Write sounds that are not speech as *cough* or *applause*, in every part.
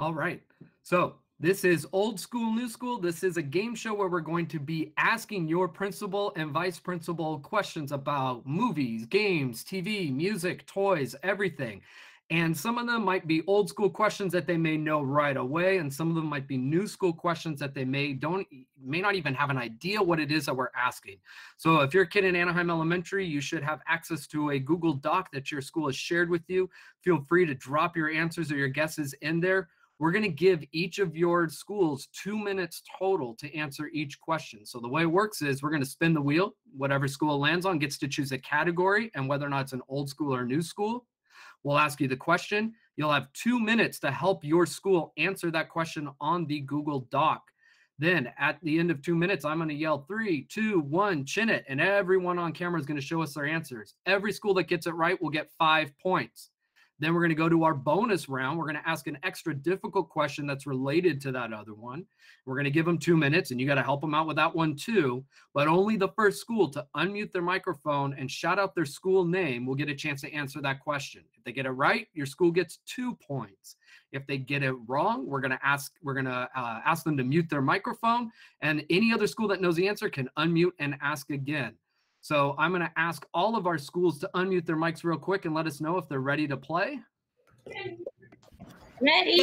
All right. So this is old school, new school. This is a game show where we're going to be asking your principal and vice principal questions about movies, games, TV, music, toys, everything. And some of them might be old school questions that they may know right away, and some of them might be new school questions that they may don't may not even have an idea what it is that we're asking. So if you're a kid in Anaheim Elementary, you should have access to a Google Doc that your school has shared with you. Feel free to drop your answers or your guesses in there we're going to give each of your schools two minutes total to answer each question. So the way it works is we're going to spin the wheel. Whatever school lands on gets to choose a category and whether or not it's an old school or new school. We'll ask you the question. You'll have two minutes to help your school answer that question on the Google Doc. Then at the end of two minutes, I'm going to yell three, two, one, chin it. And everyone on camera is going to show us their answers. Every school that gets it right will get five points. Then we're going to go to our bonus round. We're going to ask an extra difficult question that's related to that other one. We're going to give them two minutes, and you got to help them out with that one too. But only the first school to unmute their microphone and shout out their school name will get a chance to answer that question. If they get it right, your school gets two points. If they get it wrong, we're going to ask we're going to uh, ask them to mute their microphone, and any other school that knows the answer can unmute and ask again. So I'm going to ask all of our schools to unmute their mics real quick and let us know if they're ready to play. Ready.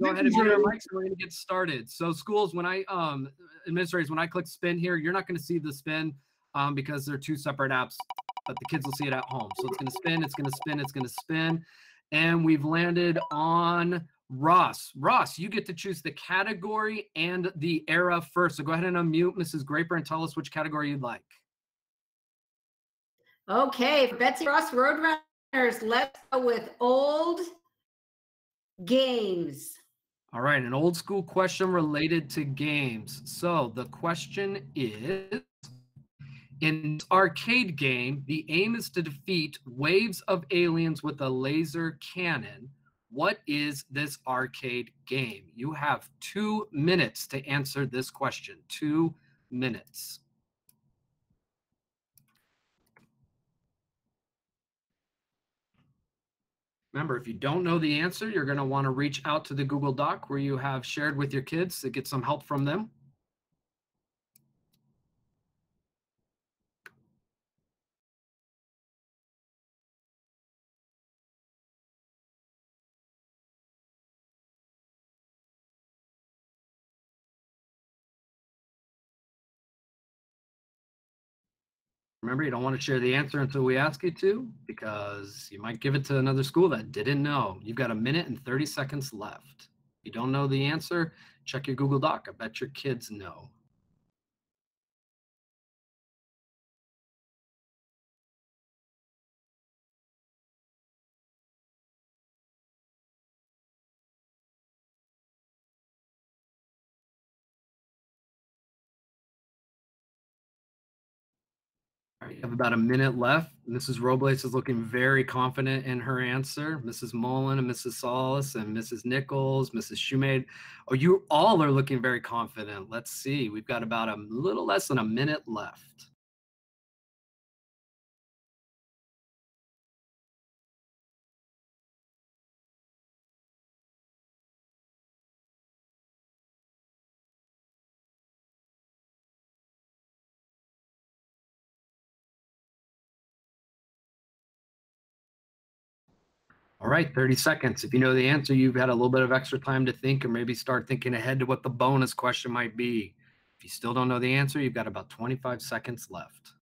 Go ahead and mute our mics. We're going to get started. So schools, when I um administrators, when I click spin here, you're not going to see the spin um, because they're two separate apps, but the kids will see it at home. So it's going to spin, it's going to spin, it's going to spin. And we've landed on Ross. Ross, you get to choose the category and the era first. So go ahead and unmute Mrs. Graper and tell us which category you'd like. Okay, Betsy Ross Roadrunners, let's go with old games. All right, an old school question related to games. So the question is in arcade game, the aim is to defeat waves of aliens with a laser cannon. What is this arcade game? You have two minutes to answer this question. Two minutes. Remember, if you don't know the answer, you're going to want to reach out to the Google Doc where you have shared with your kids to get some help from them. Remember, you don't want to share the answer until we ask you to because you might give it to another school that didn't know. You've got a minute and 30 seconds left. If you don't know the answer, check your Google Doc. I bet your kids know. Have about a minute left. Mrs. Robles is looking very confident in her answer. Mrs. Mullen and Mrs. Solis and Mrs. Nichols, Mrs. Shoemade. Oh, you all are looking very confident. Let's see. We've got about a little less than a minute left. All right, 30 seconds. If you know the answer, you've had a little bit of extra time to think or maybe start thinking ahead to what the bonus question might be. If you still don't know the answer, you've got about 25 seconds left.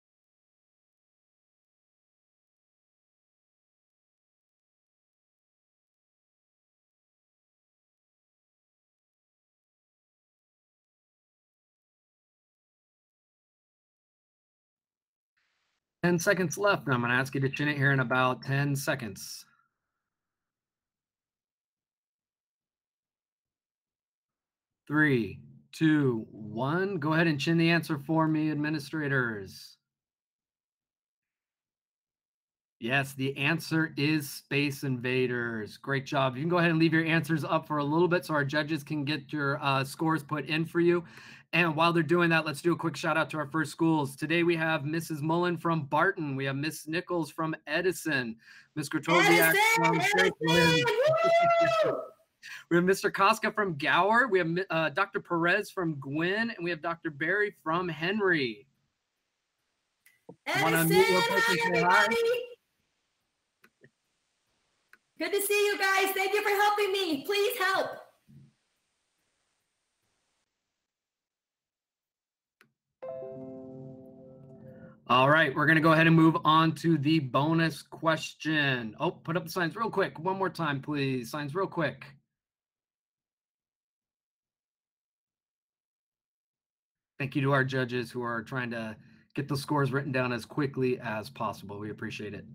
Ten seconds left. and I'm going to ask you to chin it here in about 10 seconds. Three, two, one. Go ahead and chin the answer for me, administrators. Yes, the answer is Space Invaders. Great job. You can go ahead and leave your answers up for a little bit so our judges can get your uh, scores put in for you. And while they're doing that, let's do a quick shout out to our first schools. Today we have Mrs. Mullen from Barton. We have Miss Nichols from Edison. Miss Grotoviak from Edison, We have Mr. Koska from Gauer. We have uh, Dr. Perez from Guinn. And we have Dr. Barry from Henry. Edison, hi, everybody. Good to see you guys. Thank you for helping me. Please help. All right, we're going to go ahead and move on to the bonus question. Oh, put up the signs real quick. One more time, please. Signs real quick. Thank you to our judges who are trying to get the scores written down as quickly as possible. We appreciate it.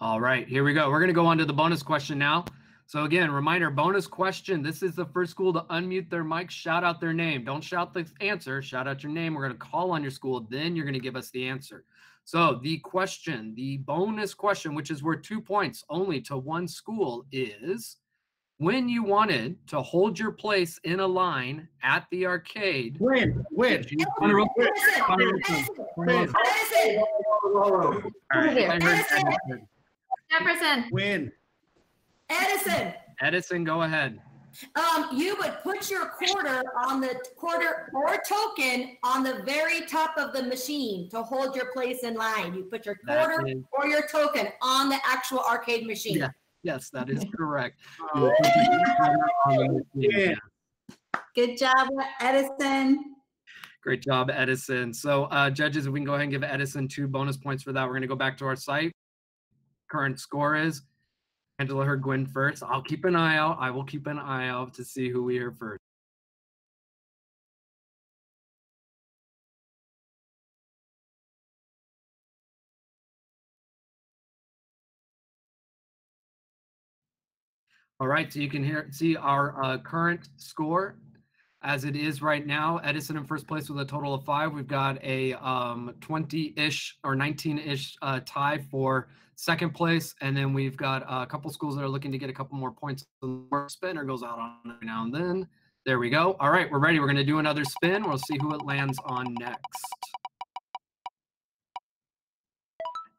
All right, here we go. We're going to go on to the bonus question now. So again, reminder, bonus question. This is the first school to unmute their mic, shout out their name. Don't shout the answer, shout out your name. We're going to call on your school, then you're going to give us the answer. So the question, the bonus question, which is worth two points only to one school is, when you wanted to hold your place in a line at the arcade. Win, win. Edison, Edison, Jefferson. Win. Edison. Edison, go ahead. Um, you would put your quarter on the quarter or token on the very top of the machine to hold your place in line. You put your quarter is- or your token on the actual arcade machine. Yeah. Yes, that is correct. *laughs* Yeah. Good job, Edison. Great job, Edison. So, uh, judges, if we can go ahead and give Edison two bonus points for that. We're going to go back to our site. Current score is Angela heard Guinn first. I'll keep an eye out. I will keep an eye out to see who we hear first. All right, so you can hear see our uh, current score as it is right now. Edison in first place with a total of five. We've got a um, 20-ish or 19-ish uh, tie for second place, and then we've got a couple schools that are looking to get a couple more points. The spinner goes out on every now and then. There we go. All right, we're ready. We're going to do another spin. We'll see who it lands on next.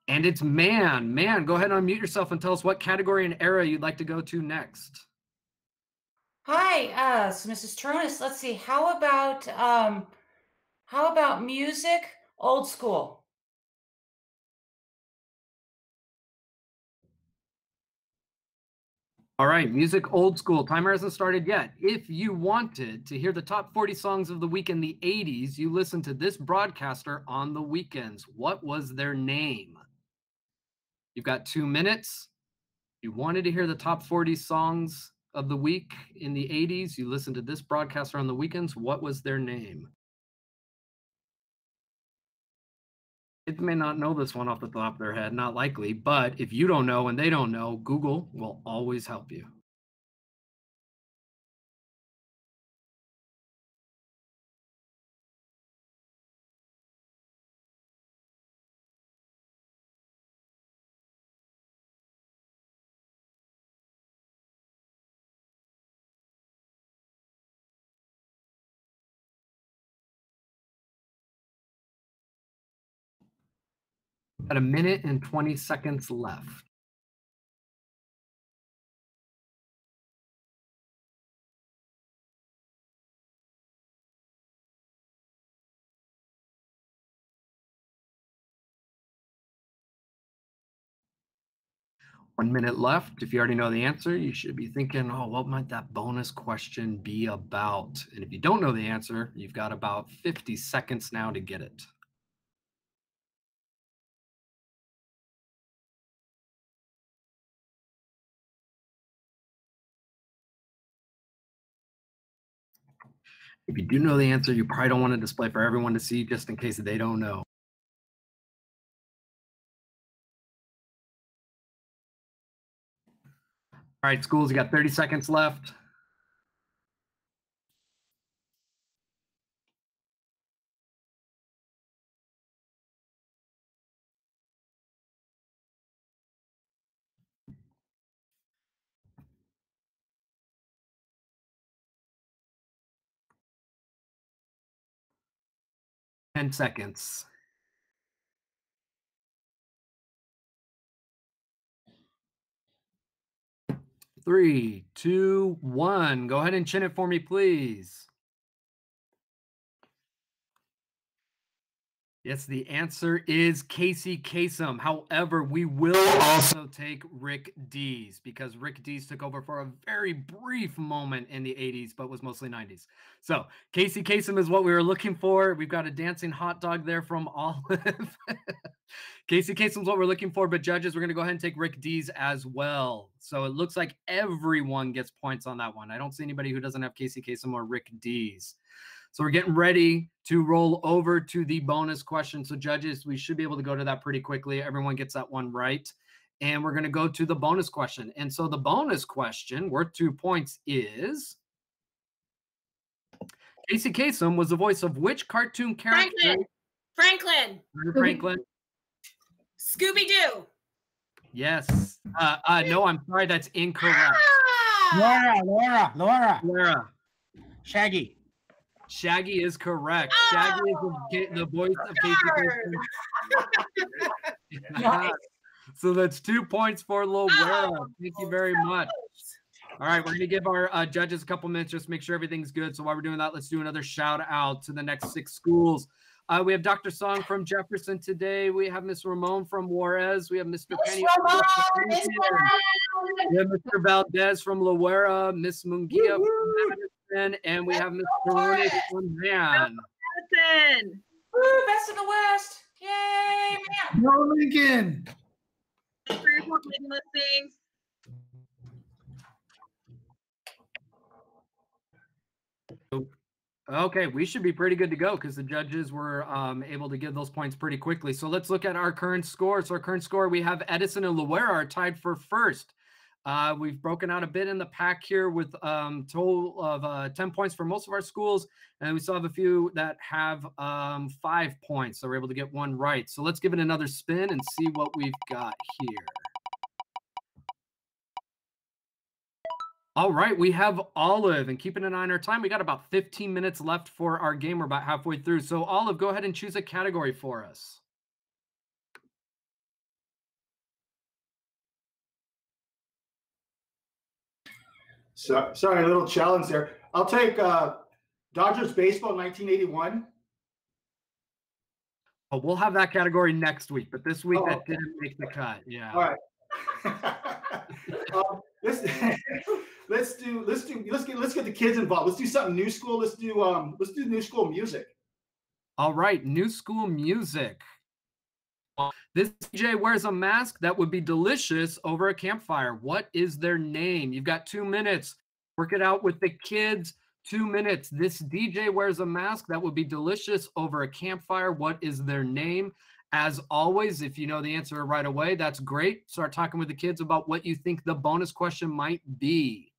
And it's Mann. Mann, go ahead and unmute yourself and tell us what category and era you'd like to go to next. Hi, uh, so Mrs. Tronis, let's see. How about um, how about music, old school? All right, music old school. Timer hasn't started yet. If you wanted to hear the top 40 songs of the week in the 80s, you listened to this broadcaster on the weekends. What was their name? You've got two minutes. You wanted to hear the top 40 songs of the week in the 80s. You listened to this broadcaster on the weekends. What was their name? It may not know this one off the top of their head, not likely, but if you don't know and they don't know, Google will always help you. a minute and 20 seconds left. one minute left. If you already know the answer, you should be thinking, oh, what might that bonus question be about? And if you don't know the answer, you've got about 50 seconds now to get it. If you do know the answer, you probably don't want to display for everyone to see just in case they don't know. All right, schools, you got 30 seconds left. Ten seconds. Three, two, one. Go ahead and chin it for me, please. Yes, the answer is Casey Kasem. However, we will also take Rick Dees because Rick Dees took over for a very brief moment in the 80s, but was mostly 90s. So Casey Kasem is what we were looking for. We've got a dancing hot dog there from Olive. *laughs* Casey Kasem is what we're looking for, but judges, we're going to go ahead and take Rick Dees as well. So it looks like everyone gets points on that one. I don't see anybody who doesn't have Casey Kasem or Rick Dees. So we're getting ready to roll over to the bonus question. So judges, we should be able to go to that pretty quickly. Everyone gets that one right. And we're going to go to the bonus question. And so the bonus question worth two points is Casey Kasem was the voice of which cartoon character? Franklin. Franklin. Franklin. Scooby Doo. Yes. Uh, uh, no, I'm sorry. That's incorrect. Ah! Loara, Loara, Loara. Loara. Shaggy. Shaggy is correct. Shaggy is the, the voice of Casey. Nice. *laughs* so that's two points for Loara. Thank you very much. All right, we're going to give our uh, judges a couple minutes just make sure everything's good. So while we're doing that, let's do another shout out to the next six schools. Uh, we have Dr. Song from Jefferson today. We have Miss Ramon from Juarez. We have Mr. Penny. from Ramon, We have Mr. Valdez from Loara, Miss Mungia from Madison, and we have Mr. Rooney from Van. Listen. Woo, best in the West. Yay, man. No Lincoln. Thanks for your support, ladies and. Okay, we should be pretty good to go because the judges were um, able to give those points pretty quickly. So let's look at our current score. So our current score, we have Edison and Loara are tied for first. Uh, we've broken out a bit in the pack here with um, total of uh, 10 points for most of our schools. And we still have a few that have um, five points. So we're able to get one right. So let's give it another spin and see what we've got here. All right, we have Olive and keeping an eye on our time. We got about 15 minutes left for our game. We're about halfway through. So, Olive, go ahead and choose a category for us. So, sorry, a little challenge there. I'll take uh, Dodgers baseball 1981. Oh, we'll have that category next week, but this week Oh, that okay. didn't make the cut. Yeah. All right. *laughs* um, let's *laughs* let's do let's do let's get let's get the kids involved. Let's do something new school. Let's do um let's do new school music. All right, new school music. This DJ wears a mask that would be delicious over a campfire. What is their name? You've got two minutes. Work it out with the kids. Two minutes. This DJ wears a mask that would be delicious over a campfire. What is their name? As always, if you know the answer right away, that's great. Start talking with the kids about what you think the bonus question might be.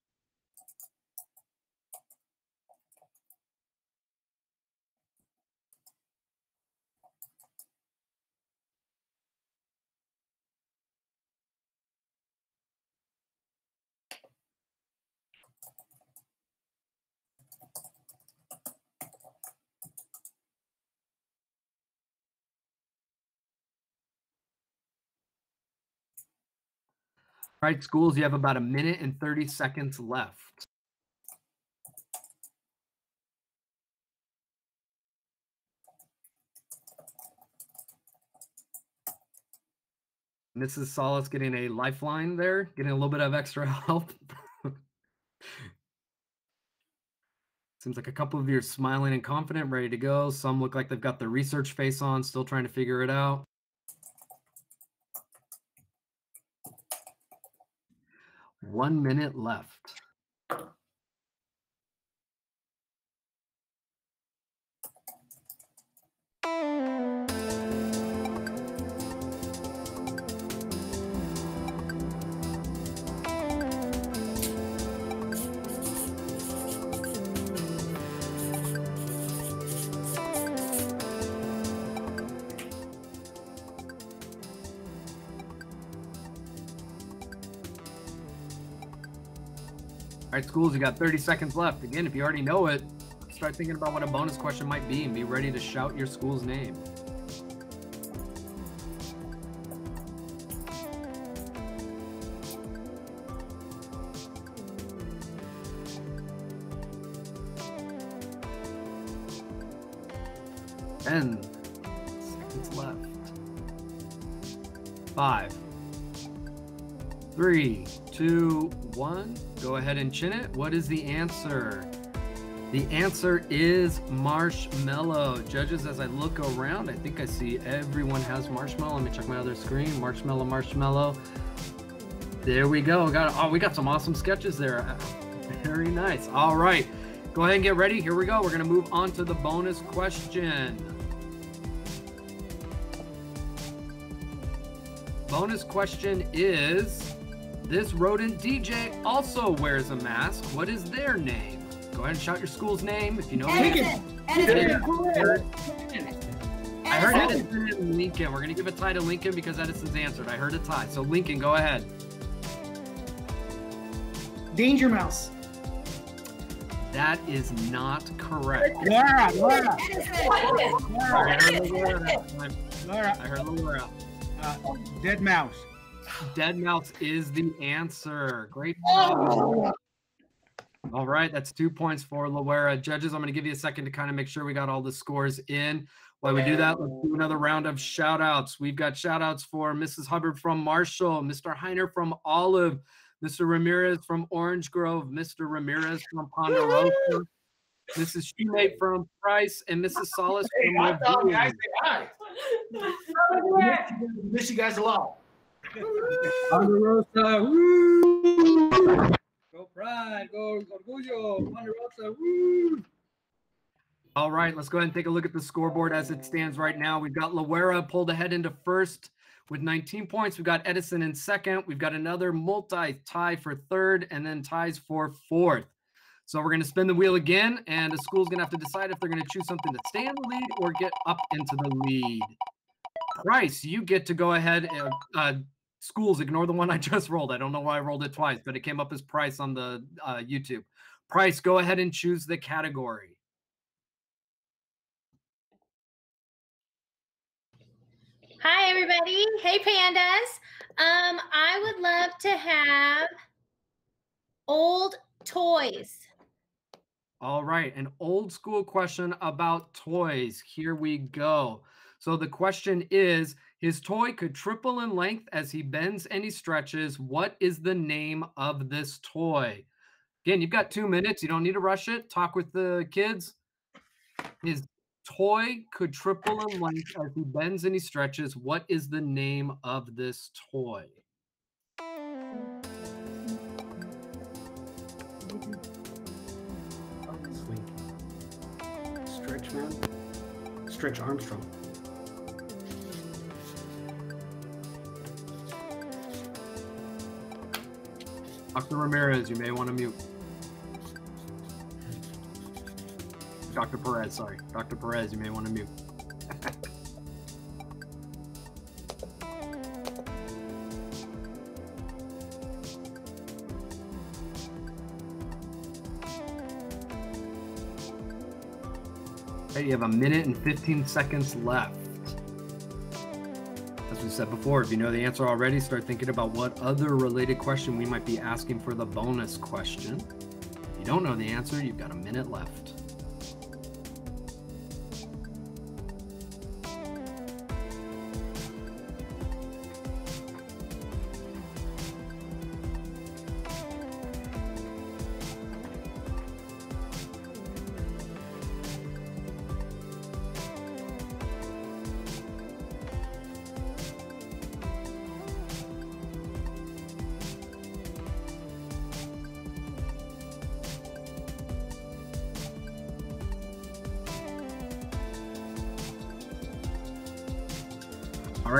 All right, schools, you have about a minute and 30 seconds left. Mrs. Solis getting a lifeline there, getting a little bit of extra *laughs* help. Seems like a couple of you are smiling and confident, ready to go. Some look like they've got the research face on, still trying to figure it out. One minute left. Right, schools, you got 30 seconds left. Again, if you already know it, start thinking about what a bonus question might be and be ready to shout your school's name. Chin it. What is the answer? The answer is Marshmello. Judges, as I look around, I think I see everyone has Marshmello. Let me check my other screen. Marshmello, Marshmello. There we go. Got oh, we got some awesome sketches there. *laughs* Very nice. All right. Go ahead and get ready. Here we go. We're gonna move on to the bonus question. Bonus question is this rodent DJ also wears a mask. What is their name? Go ahead and shout your school's name if you know it. Edison. Edison. I heard Edison. Edison and Lincoln. We're gonna give a tie to Lincoln because Edison's answered. I heard a tie. So Lincoln, go ahead. Danger Mouse. That is not correct. Loara, Loara, Edison. I heard Loara. Loara. I heard Loara. Uh, deadmau5. Deadmau5 is the answer. Great oh. job. All right, that's two points for Loara. Judges, I'm going to give you a second to kind of make sure we got all the scores in. While we do that, let's do another round of shout outs. We've got shout outs for Mrs. Hubbard from Marshall, Mr. Heiner from Olive, Mr. Ramirez from Orange Grove, Mr. Ramirez from Ponderosa, Mrs. Shoemate from Price, and Mrs. Solis from Lagoon. *laughs* Miss you guys a lot. Ponderosa, woo! Go Pride, go Orgullo, Ponderosa, woo! All right, let's go ahead and take a look at the scoreboard as it stands right now. We've got Loara pulled ahead into first with 19 points. We've got Edison in second. We've got another multi tie for third, and then ties for fourth. So we're going to spin the wheel again, and the school's going to have to decide if they're going to choose something to stay in the lead or get up into the lead. Price, you get to go ahead. And, uh, schools, ignore the one I *laughs* just rolled. I don't know why I rolled it twice, but it came up as Price on the uh, YouTube. Price, go ahead and choose the category. Hi, everybody. Hey, pandas. Um, I would love to have old toys. All right, an old school question about toys. Here we go. So the question is His toy could triple in length as he bends and he stretches. What is the name of this toy? Again, you've got two minutes. You don't need to rush it. Talk with the kids. His toy could triple in length as he bends and he stretches. What is the name of this toy? Stretch man. Stretch Armstrong. Dr. Ramirez, you may want to mute. Dr. Perez, sorry. Dr. Perez, you may want to mute. *laughs* Okay, you have a minute and 15 seconds left. As we said before, if you know the answer already, start thinking about what other related question we might be asking for the bonus question. If you don't know the answer, you've got a minute left.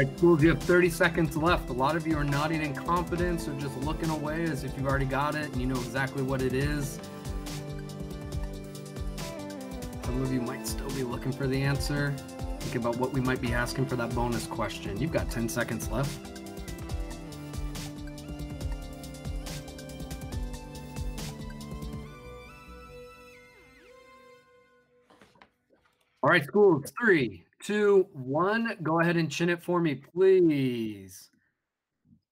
Right, schools, you have 30 seconds left. A lot of you are nodding in confidence or just looking away as if you've already got it and you know exactly what it is. Some of you might still be looking for the answer. Think about what we might be asking for that bonus question. You've got 10 seconds left. All right, schools, three, two, one. Go ahead and chin it for me, please.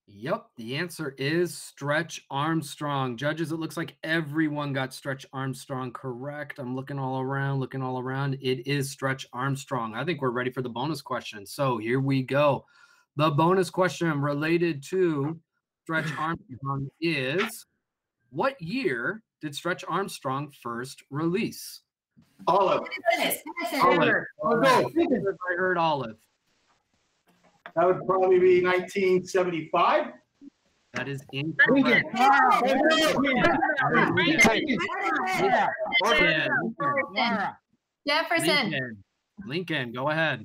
Yep, the answer is Stretch Armstrong. Judges, it looks like everyone got Stretch Armstrong correct. I'm looking all around, looking all around. It is Stretch Armstrong. I think we're ready for the bonus question. So here we go. The bonus question related to Stretch Armstrong is What year did Stretch Armstrong first release? Olive. Olive. Olive. Oh, I heard Olive. That would probably be 1975. That is incorrect. Jefferson. Lincoln. Lincoln, go ahead.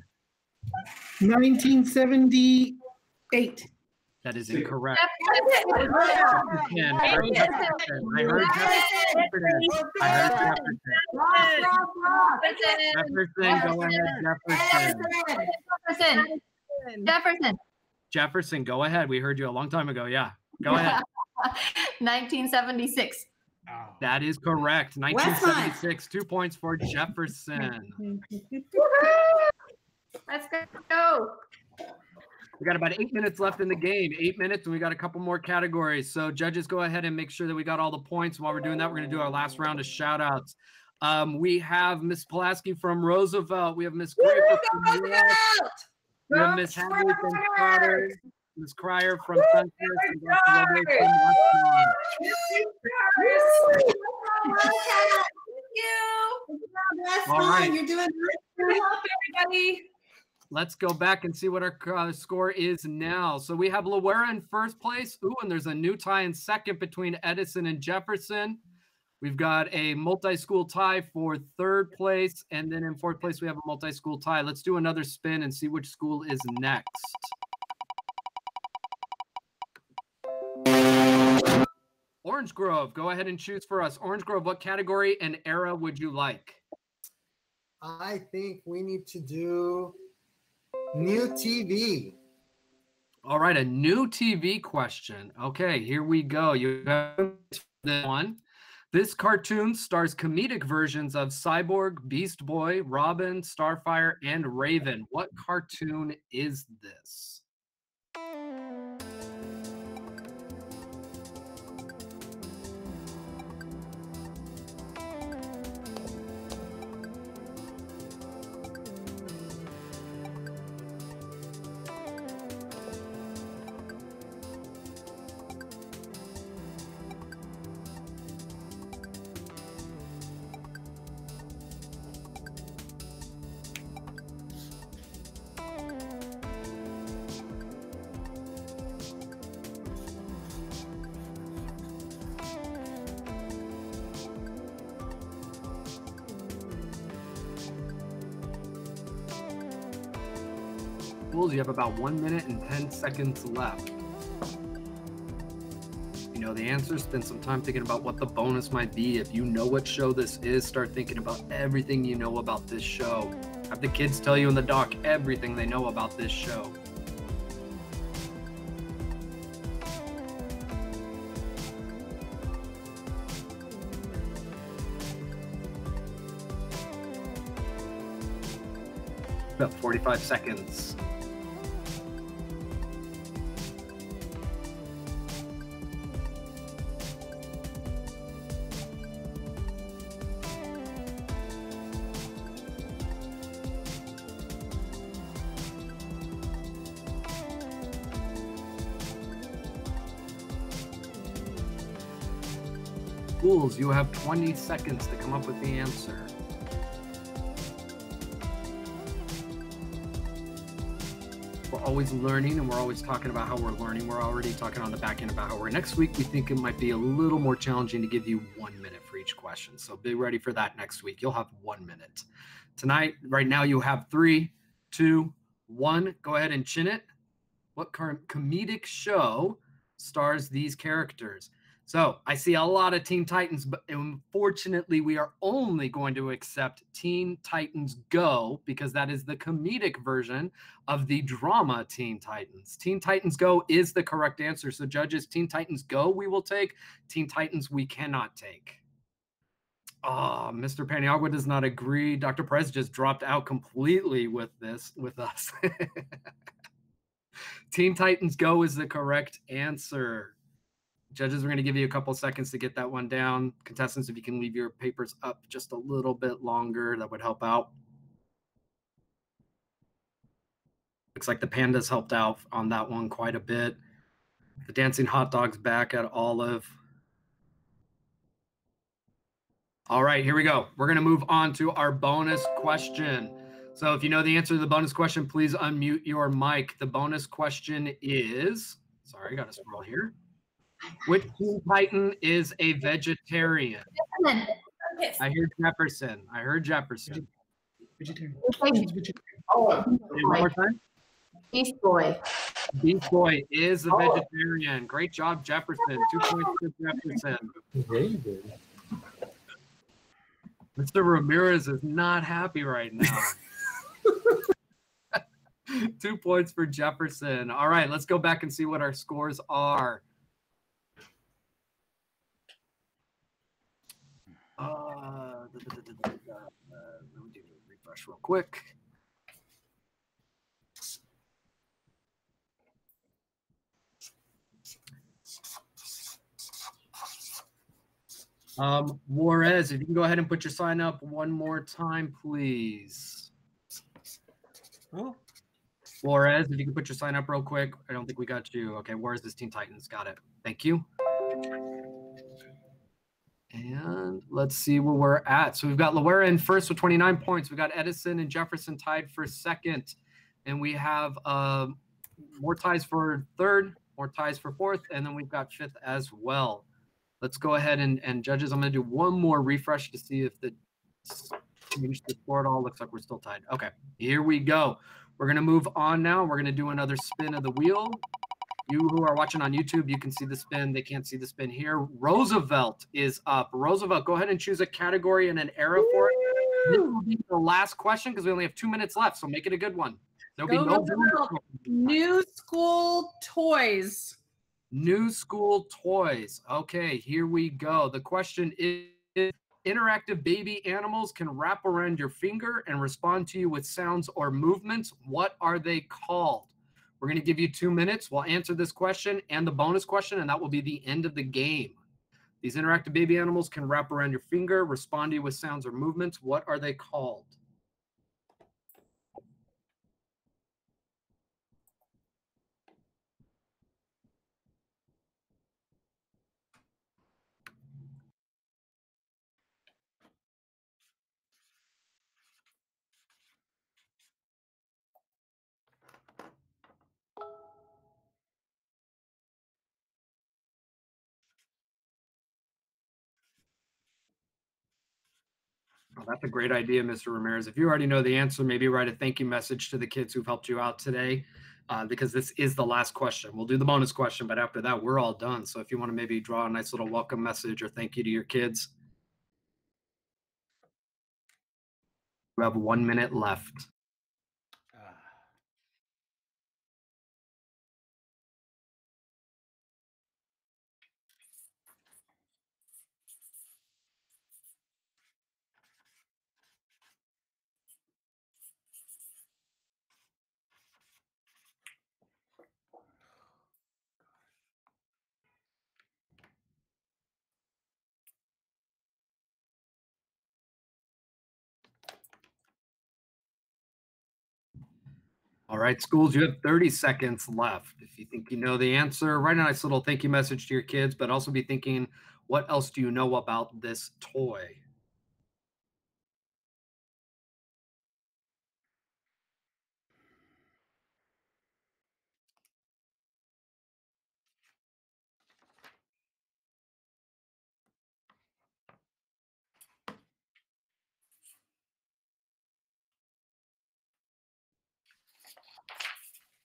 1978. That is incorrect. Jefferson. Jefferson. I heard Jefferson. I heard Jefferson. Jefferson. Jefferson, go ahead, Jefferson. Jefferson. Jefferson. Jefferson, go ahead. We heard you a long time ago. Yeah, go *laughs* ahead. 1976. That is correct. 1976. Two points for Jefferson. Let's go. We got about eight minutes left in the game. Eight minutes, and we got a couple more categories. So, judges, go ahead and make sure that we got all the points. While we're doing that, we're going to do our last round of shout outs. Um, we have Miss Pulaski from Roosevelt. We have Miss Graper from New York. We have Miss Hadley from Trotter. Miss Cryer from Sunshine. and Dr. Robles from Westmont. All right. You're doing great. Help, everybody. Let's go back and see what our uh, score is now. So we have Loara in first place. Ooh, and there's a new tie in second between Edison and Jefferson. We've got a multi-school tie for third place, and then in fourth place we have a multi-school tie. Let's do another spin and see which school is next. Orange Grove, go ahead and choose for us. Orange Grove, what category and era would you like? I think we need to do new TV. All right, a new TV question. Okay, here we go. You have this one. This cartoon stars comedic versions of Cyborg, Beast Boy, Robin, Starfire, and Raven. What cartoon is this? You have about one minute and 10 seconds left. You know the answer. Spend some time thinking about what the bonus might be. If you know what show this is, start thinking about everything you know about this show. Have the kids tell you in the doc everything they know about this show. About 45 seconds. Fools, you have 20 seconds to come up with the answer. We're always learning and we're always talking about how we're learning. We're already talking on the back end about how we're next week. We think it might be a little more challenging to give you one minute for each question. So be ready for that next week. You'll have one minute. Tonight, right now, you have three, two, One, go ahead and chin it. What current comedic show stars these characters? So I see a lot of Teen Titans, but unfortunately, we are only going to accept Teen Titans Go because that is the comedic version of the drama Teen Titans. Teen Titans Go is the correct answer. So, judges, Teen Titans Go we will take, Teen Titans we cannot take. Ah, oh, Mr. Paniagua does not agree. Dr. Perez just dropped out completely with this, with us. *laughs* Teen Titans Go is the correct answer. Judges, we're going to give you a couple seconds to get that one down. Contestants, if you can leave your papers up just a little bit longer, that would help out. Looks like the pandas helped out on that one quite a bit. The dancing hot dogs back at Olive. All right, here we go. We're going to move on to our bonus question. So if you know the answer to the bonus question, please unmute your mic. The bonus question is, sorry, I got to scroll here. Which Teen Titan is a vegetarian? I hear Jefferson. I heard Jefferson. Vegetarian. Oh, One more time. Beast Boy. Beast Boy is a oh. vegetarian. Great job, Jefferson. Two points to Jefferson. Mr. Ramirez is not happy right now. *laughs* Two points for Jefferson. All right, let's go back and see what our scores are. Uh, let me do a refresh real quick. Um, Juarez, if you can go ahead and put your sign up one more time, please. Oh, Juarez, if you can put your sign up real quick. I don't think we got you. Okay, Juarez is Teen Titans. Got it. Thank you. And let's see where we're at. So we've got Loara in first with 29 points. We've got Edison and Jefferson tied for second. And we have uh, more ties for third, more ties for fourth, and then we've got fifth as well. Let's go ahead and, and judges, I'm going to do one more refresh to see if the change the score at all. Looks like we're still tied. Okay, here we go. We're going to move on now. We're going to do another spin of the wheel. You who are watching on YouTube, you can see the spin. They can't see the spin here. Roosevelt is up. Roosevelt, go ahead and choose a category and an era for it. This will be the last question because we only have two minutes left, so make it a good one. There'll be no Roosevelt. New school toys. New school toys. Okay, here we go. The question is interactive baby animals can wrap around your finger and respond to you with sounds or movements. What are they called? We're going to give you two minutes. We'll answer this question and the bonus question, and that will be the end of the game. These interactive baby animals can wrap around your finger, respond to you with sounds or movements. What are they called? Oh, that's a great idea, Mr. Ramirez. If you already know the answer, maybe write a thank you message to the kids who've helped you out today, uh, because this is the last question. We'll do the bonus question, but after that, we're all done. So if you want to maybe draw a nice little welcome message or thank you to your kids, you have one minute left. All right, schools, you have 30 seconds left. If you think you know the answer, write a nice little thank you message to your kids, but also be thinking, what else do you know about this toy?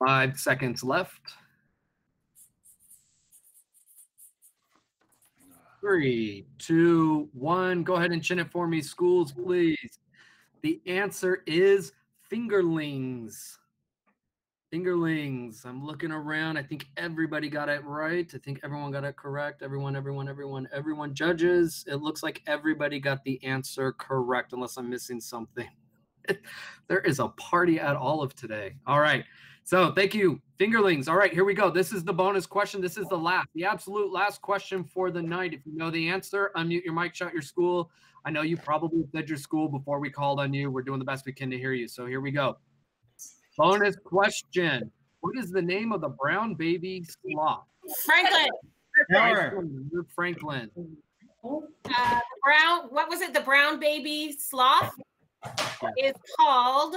Five seconds left. Three, two, one. Go ahead and chin it for me, schools, please. The answer is fingerlings. Fingerlings. I'm looking around. I think everybody got it right. I think everyone got it correct. Everyone, everyone, everyone, everyone. Judges, it looks like everybody got the answer correct, unless I'm missing something. *laughs* there is a party at all of today. All right. So thank you, fingerlings. All right, here we go. This is the bonus question. This is the last, the absolute last question for the night. If you know the answer, unmute your mic, shout your school. I know you probably said your school before we called on you. We're doing the best we can to hear you. So here we go. Bonus question. What is the name of the brown baby sloth? Franklin. Franklin. Franklin. Uh, brown. What was it? The brown baby sloth is called.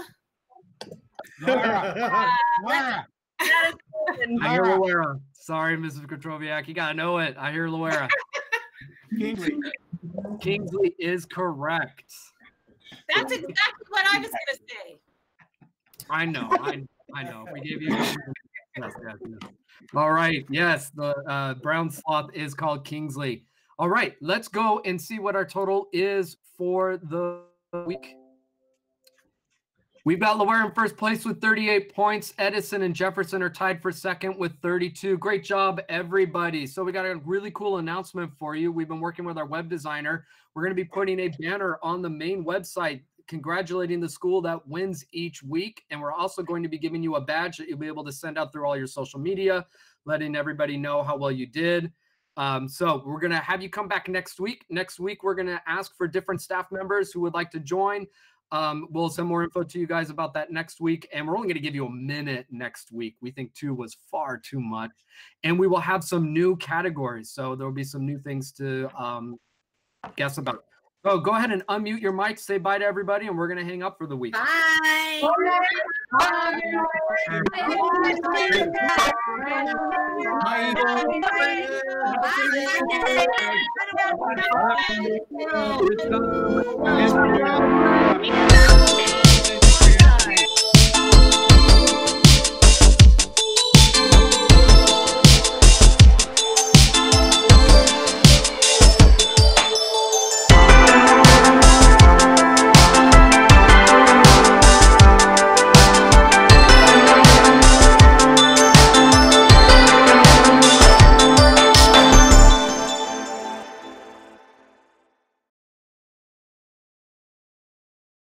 Loara. Loara. *laughs* I hear Loara. Sorry, Mrs. Kotroviak. You gotta know it. I hear Loara. *laughs* Kingsley. Kingsley is correct. That's exactly what I was gonna say. I know. I I know. We gave you. Yes, yes, yes. All right. Yes, the uh, brown sloth is called Kingsley. All right. Let's go and see what our total is for the week. We've got Loara in first place with 38 points. Edison and Jefferson are tied for second with 32. Great job, everybody. So we got a really cool announcement for you. We've been working with our web designer. We're going to be putting a banner on the main website congratulating the school that wins each week. And we're also going to be giving you a badge that you'll be able to send out through all your social media, letting everybody know how well you did. Um, so we're going to have you come back next week. Next week, we're going to ask for different staff members who would like to join. Um, we'll send more info to you guys about that next week. And we're only going to give you a minute next week. We think two was far too much. And we will have some new categories. So there will be some new things to um, guess about. So go ahead and unmute your mic, say bye to everybody, and we're going to hang up for the week. Bye. Bye.